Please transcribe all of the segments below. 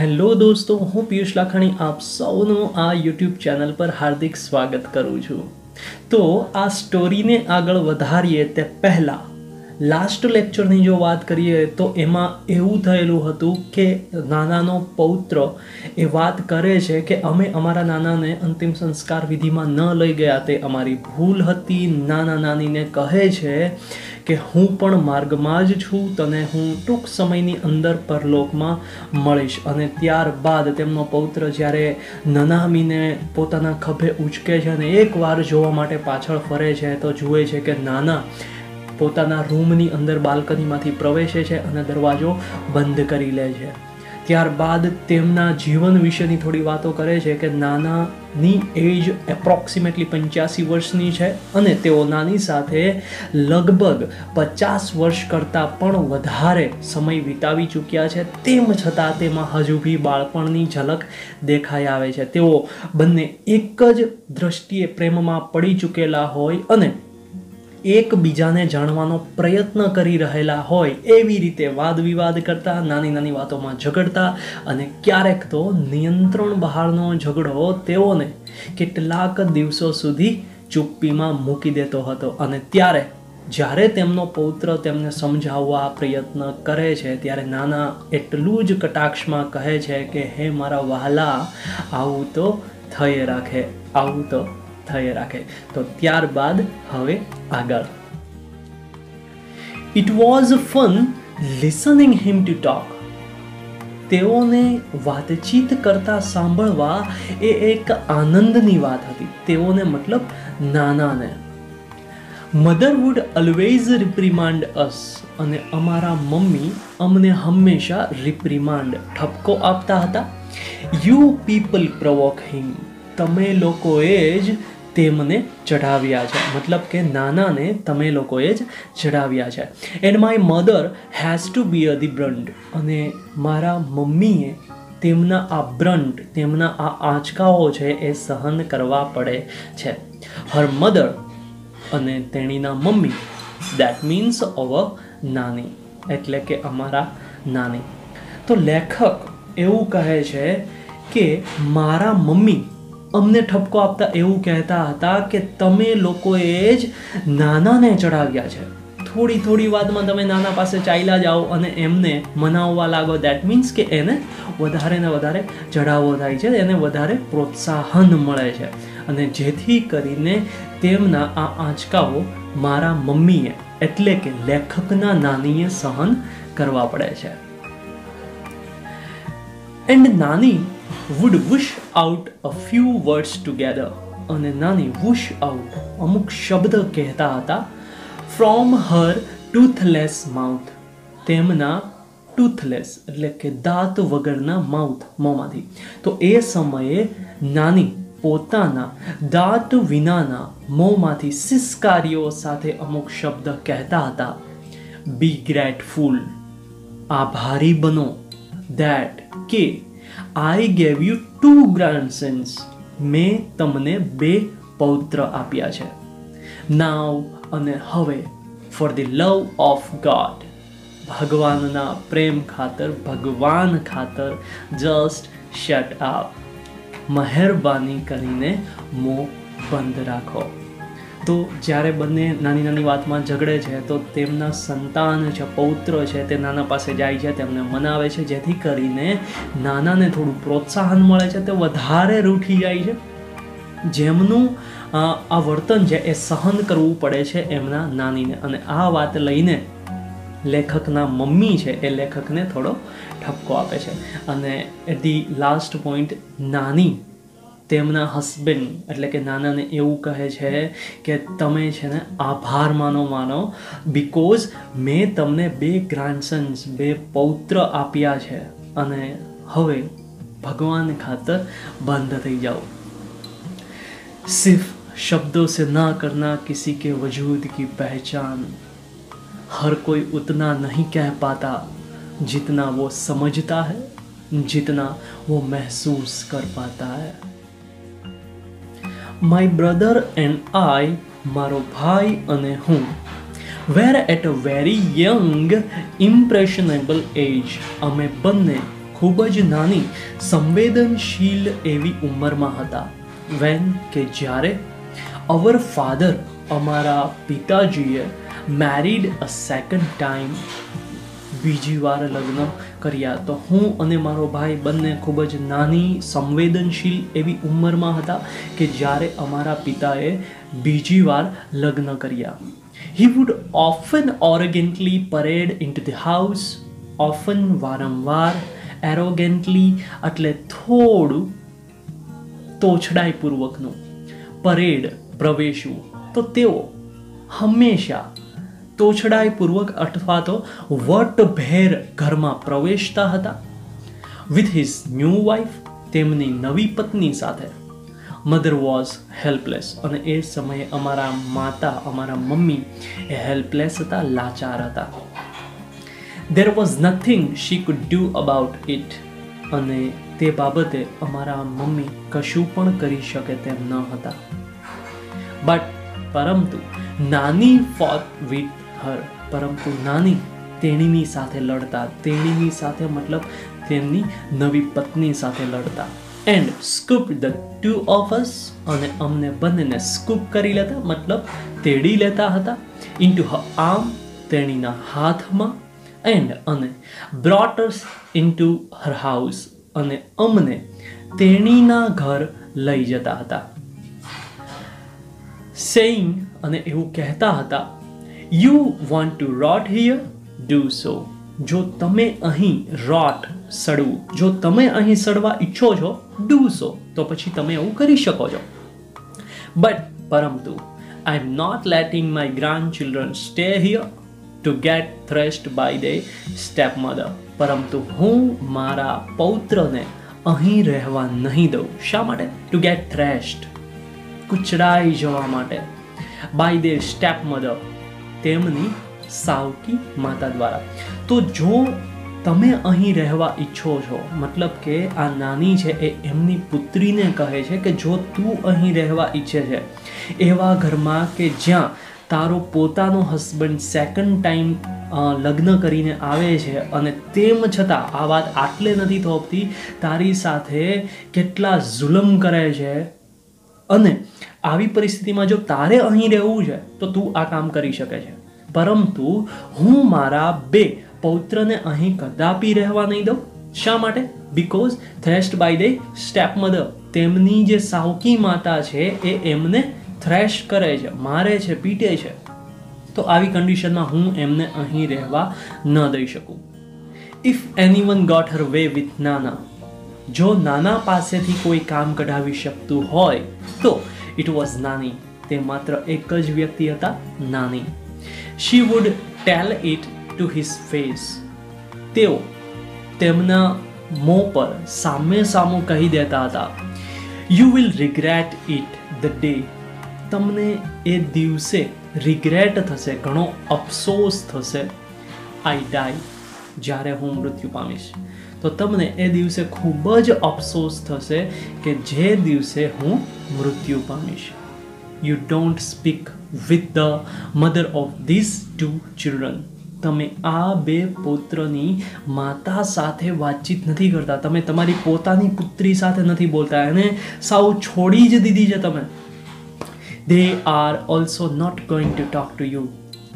Hello દોસ્તો, હું પિયુષ લાખાણી આપ સૌનું આ યુટ્યુબ ચેનલ પર હાર્દિક સ્વાગત કરું છું. તો આ સ્ટોરીને આગળ વધારીએ તે પહેલાં લાસ્ટ લેક્ચરની જો વાત કરીએ તો એમાં એવું થયેલું હતું કે નાનાનો પૌત્ર એ વાત કરે છે કે અમે અમારા નાનાને અંતિમ સંસ્કાર વિધિમાં ન લઈ ગયા તે અમારી ભૂલ હતી. નાના નાનીને કહે છે કે હું પણ માર્ગમાં જ છું, તને હું ટૂંક સમયની અંદર પરલોકમાં મળીશ. અને ત્યારબાદ તેમનો પૌત્ર જ્યારે નનામીને પોતાના ખભે ઉચકે છે અને એકવાર જોવા માટે પાછળ ફરે છે, તો જુએ છે કે નાના પોતાના રૂમની અંદર બાલ્કનીમાંથી પ્રવેશે છે અને દરવાજો બંધ કરી લે છે. ત્યારબાદ તેમના જીવન વિશેની થોડી વાતો કરે છે કે નાનાની એજ એપ્રોક્સિમેટલી પંચ્યાસી વર્ષની છે અને તેઓ નાની સાથે લગભગ પચાસ વર્ષ કરતાં પણ વધારે સમય વિતાવી ચૂક્યા છે. તેમ છતાં તેમાં હજુ બી બાળપણની ઝલક દેખાઈ આવે છે. તેઓ બંને એક જ દ્રષ્ટિએ પ્રેમમાં પડી ચૂકેલા હોય અને એકબીજાને જાણવાનો પ્રયત્ન કરી રહેલા હોય એવી રીતે વાદ વિવાદ કરતા, નાની નાની વાતોમાં ઝઘડતા અને ક્યારેક તો નિયંત્રણ બહારનો ઝઘડો તેઓને કેટલાક દિવસો સુધી ચુપ્પીમાં મૂકી દેતો હતો અને ત્યારે જ્યારે તેમનો પૌત્ર તેમને સમજાવવા પ્રયત્ન કરે છે, ત્યારે નાના એટલું જ કટાક્ષમાં કહે છે કે, હે મારા વહાલા, આવું તો થઈ રાખે, આવું તો થઈ રાખે. તો ત્યારબાદ હવે આગળ. It was fun listening him to talk તેઓને વાતચીત કરતા સાંભળવા એ એક આનંદની વાત હતી. તેઓને મતલબ નાનાને. મધર ઓલવેઝ રિપ્રિમાન્ડ અસ અને અમારા મમ્મી અમને હંમેશા રિપ્રિમાન્ડ ઠપકો આપતા હતા. યુ પીપલ પ્રવોક હિમ તમે લોકોએ જ તેમને ચઢાવ્યા છે. મતલબ કે નાનાને તમે લોકોએ જ ચઢાવ્યા છે. And my mother has to be a the brunt અને મારા મમ્મીએ તેમના આ બ્રન્ટ તેમના આ આંચકાઓ છે એ સહન કરવા પડે છે. હર મધર અને તેણીના મમ્મી દેટ મીન્સ અવર નાની, એટલે કે અમારા નાની. તો લેખક એવું કહે છે કે મારા મમ્મી અમને ઠપકો આપતા એવું કહેતા હતા કે તમે લોકોએ જ નાનાને ચડાવ્યા છે. થોડી થોડી વાતમાં તમે નાના પાસે ચાલ્યા જાઓ અને એમને મનાવવા લાગો. દેટ મીન્સ કે એને વધારે ને વધારે ચઢાવો થાય છે, એને વધારે પ્રોત્સાહન મળે છે. અને જેથી કરીને તેમના આ આંચકાઓ મારા મમ્મીએ, એટલે કે લેખકના નાનીએ સહન કરવા પડે છે. એન્ડ નાની would wash out a few words together અને નાની વુશ આઉટ અમુક શબ્દ કહેતા હતા. ફ્રોમ હર ટૂથલેસ માઉથ તેમના ટૂથલેસ એટલે કે દાંત વગરના માઉથ મોંમાંથી. તો એ સમયે નાની પોતાના દાંત વિનાના મોંમાંથી સિસ્કારીઓ સાથે અમુક શબ્દ કહેતા હતા. બી ગ્રેટફુલ આભારી બનો. ધેટ કે I gave you two grandsons મેં તમને બે પૌત્ર આપ્યા છે. નાવ અને હવે for the love of God ભગવાનના પ્રેમ ખાતર, ભગવાન ખાતર જસ્ટ શટ અપ મહેરબાની કરીને મોં બંધ રાખો. તો જ્યારે બંને નાની નાની વાતમાં ઝઘડે છે, તો તેમના સંતાન છે, પૌત્ર છે, તે નાના પાસે જાય છે, તેમને મનાવે છે, જેથી કરીને નાનાને થોડું પ્રોત્સાહન મળે છે, તે વધારે રૂઠી જાય છે. જેમનું આ વર્તન છે, એ સહન કરવું પડે છે એમના નાનીને. અને આ વાત લઈને લેખકના મમ્મી છે, એ લેખકને થોડો ઠપકો આપે છે. અને એટ ધી લાસ્ટ પોઈન્ટ, નાની તેમના હસબન્ડ એટલે કે નાનાને એવું કહે છે કે તમે છે ને આભાર માનો માનો બિકોઝ મેં તમને બે ગ્રાન્ડસન્સ બે પૌત્ર આપ્યા છે અને હવે ભગવાન ખાતર બંધ થઈ જાઓ સિર્ફ शब्दों से ना करना किसी के वजूद की पहचान हर कोई उतना नहीं कह पाता जितना वो समझता है जितना वो महसूस कर पाता है માય બ્રધર એન્ડ આઈ મારો ભાઈ અને હું. Were at a very young impressionable age અમે બંને ખૂબ જ નાની, સંવેદનશીલ એવી ઉંમરમાં હતા. વેન કે જ્યારે અવર ફાધર અમારા પિતાજીએ મેરીડ અ સેકન્ડ ટાઈમ બીજી વાર લગ્ન કર્યા. તો હું અને મારો ભાઈ બંને ખૂબ જ નાની, સંવેદનશીલ એવી ઉંમરમાં હતા કે જ્યારે અમારા પિતાએ બીજી વાર લગ્ન કર્યા. He would often arrogantly parade in to the house often વારંવાર એરોગેન્ટલી એટલે થોડું તોછડાઈપૂર્વકનું. પરેડ પ્રવેશવું તો તેઓ હંમેશા તોછડાઈપૂર્વક અથવા તો વટભેર ઘરમાં પ્રવેશતા હતા. વિથ હિઝ ન્યૂ વાઇફ તેમની નવી પત્ની સાથે. મધર વોઝ હેલ્પલેસ અને એ સમયે અમારા માતા, અમારા મમ્મી એ હેલ્પલેસ હતા, લાચાર હતા. There was nothing she could do about it અને તે બાબતે અમારા મમ્મી કશું પણ કરી શકે તેમ ન હતા. બટ પરંતુ નાની ફોટ વિથ હર પરંતુ નાની તેણીની સાથે લડતા, તેણીની સાથે મતલબ તેમની નવી પત્ની સાથે લડતા. And scoop the two of us અને અમને બંનેને સ્કૂપ કરી લેતા, મતલબ તેડી લેતા હતા. ઇન્ટુ હ આર્મ તેણીના હાથમાં. એન્ડ અને બ્રોટર્સ ઇન્ટુ હર હાઉસ અને અમને તેણીના ઘર લઈ જતા હતા. સેઇંગ અને એવું કહેતા હતા you want to rot here do so જો તમે અહીં રોટ સડવું, જો તમે અહીં સડવા ઈચ્છો છો ડુ સો તો પછી તમે એવું કરી શકો છો. બટ પરંતુ I am not letting my grandchildren stay here to get thrashed by the step mother પરંતુ હું મારા પૌત્રને અહીં રહેવા નહીં દઉં. શા માટે? ટુ ગેટ થ્રેસ્ટ કુચડાઈ જવા માટે. બાય દે સ્ટેપ મધર તેમની સાવકી માતા દ્વારા. તો જો તમે અહીં રહેવા ઈચ્છો છો, મતલબ કે આ નાની છે એ એમની પુત્રીને કહે છે કે જો તું અહીં રહેવા ઈચ્છે છે, એવા ઘરમાં કે જ્યાં તારો પોતાનો હસબન્ડ સેકન્ડ ટાઈમ લગ્ન કરીને આવે છે અને તેમ છતાં આ વાત આટલે નથી થોપતી તારી સાથે કેટલા જુલમ કરે છે અને આવી પરિસ્થિતિમાં જો તારે અહીં રહેવું છે, તો તું આ કામ કરી શકે છે. પરંતુ હું મારા બે પૌત્રને અહીં કદાપી રહેવા નહીં દઉં. શા માટે? Because thrashed by the step mother તેમની જે સાવકી માતા છે, એ એમને થ્રેશ કરે છે, મારે છે, પીટે છે. તો આવી કન્ડિશનમાં હું એમને અહીં રહેવા ન દઈ શકું. If anyone got her way with નાના જો નાના પાસેથી કોઈ કામ કઢાવી શકતું હોય, તો ઇટ વોઝ નાની. તે માત્ર એક જ વ્યક્તિ હતા, નાની. She would tell it to his face તેઓ તેમના મોં પર સામે સામું કહી દેતા હતા you will regret it the day તમને એ દિવસે રિગ્રેટ થશે, ઘણો અફસોસ થશે. આઈ ડાય જ્યારે હું મૃત્યુ પામીશ. તો તમને એ દિવસે ખૂબ જ અફસોસ થશે કે જે દિવસે હું મૃત્યુ પામીશ. You don't speak with the mother of this two children તમે આ બે પુત્રની માતા સાથે વાતચીત નથી કરતા. તમે તમારી પોતાની પુત્રી સાથે નથી બોલતા. એને સાવ છોડી જ દીધી છે તમે. They are also not going to talk to you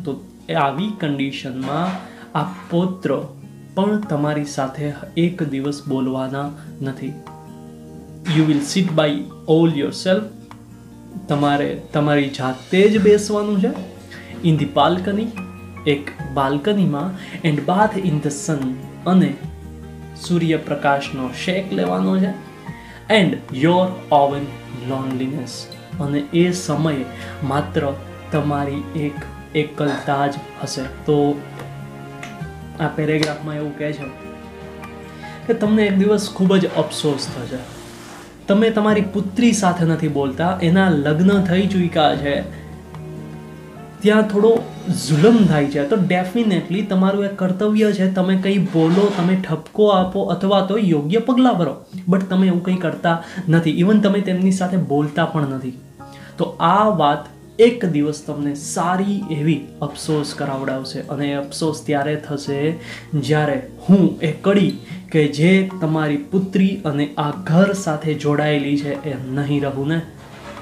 તો આવી કન્ડિશનમાં આ પુત્ર પણ તમારી સાથે એક દિવસ બોલવાના નથી. You will sit by all yourself તમારે તમારી જાતે જ બેસવાનું છે. ઇન ધી બાલ્કની એક બાલ્કનીમાં and bath in the sun અને સૂર્યપ્રકાશનો શેક લેવાનો છે. એન્ડ યોર ઓવન લોનલીનેસ અને એ સમયે માત્ર તમારી એક એકલતા જ હશે. તો આ પેરેગ્રાફમાં એવું કહે છે કે તમને એક દિવસ ખૂબ જ અફસોસ થશે. તમે તમારી પુત્રી સાથે નથી બોલતા, એના લગ્ન થઈ ચૂક્યા છે. ત્યાં થોડો જુલમ થાય છે. તો ડેફિનેટલી તમારું એક કર્તવ્ય છે, તમે કંઈ બોલો, તમે ઠપકો આપો અથવા તો યોગ્ય પગલાં ભરો. બટ તમે એવું કંઈ કરતા નથી. ઇવન તમે તેમની સાથે બોલતા પણ નથી. તો આ વાત એક દિવસ તમને સારી એવી અફસોસ કરાવડાવશે અને અફસોસ ત્યારે થશે જ્યારે હું એ કડી કે જે તમારી પુત્રી અને આ ઘર સાથે જોડાયેલી છે એ નહીં રહું ને,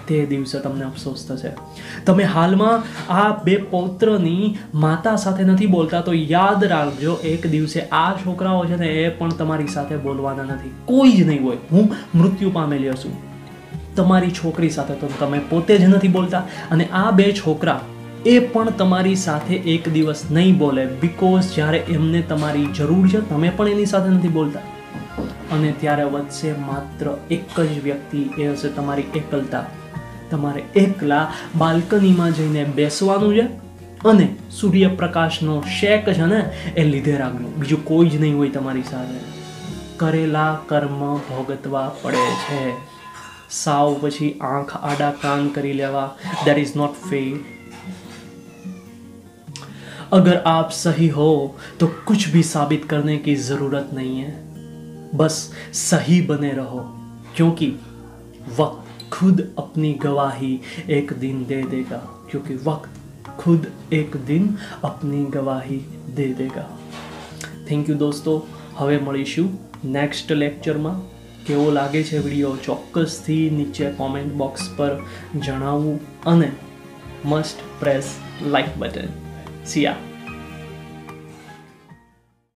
તે દિવસે તમને અફસોસ થશે. તમે હાલમાં આ બે પૌત્રની માતા સાથે નથી બોલતા, તો યાદ રાખજો, એક દિવસે આ છોકરાઓ છે ને એ પણ તમારી સાથે બોલવાના નથી. કોઈ જ નહીં હોય. હું મૃત્યુ પામેલી હશું. તમારી છોકરી સાથે તો તમે પોતે જ નથી બોલતા અને આ બે છોકરા એ પણ તમારી સાથે એક દિવસ નહીં બોલે બિકોઝ જ્યારે એમને તમારી જરૂર છે, તમે પણ એની સાથે નથી બોલતા. અને ત્યારે વધશે માત્ર એક જ વ્યક્તિ, એ હશે તમારી એકલતા. તમારે એકલા બાલ્કનીમાં જઈને બેસવાનું છે અને સૂર્યપ્રકાશનો શેક છે ને, એ લીધે રાખજો. બીજું કોઈ જ નહીં હોય તમારી સાથે. કરેલા કર્મ ભોગતવા પડે છે. સાવ પછી આંખ આડા કાન કરી લેવા દેટ ઇઝ નોટ ફેર अगर आप सही हो तो कुछ भी साबित करने की ज़रूरत नहीं है बस सही बने रहो क्योंकि वक्त खुद अपनी गवाही एक दिन दे देगा क्योंकि वक्त खुद एक दिन अपनी ગવાહી દે દેગા થેન્ક યુ દોસ્તો હવે મળીશું નેક્સ્ટ લેક્ચરમાં કેવો લાગે છે વીડિયો? ચોક્કસથી નીચે કોમેન્ટ બોક્સ પર જણાવવું અને મસ્ટ પ્રેસ લાઇક બટન સિયા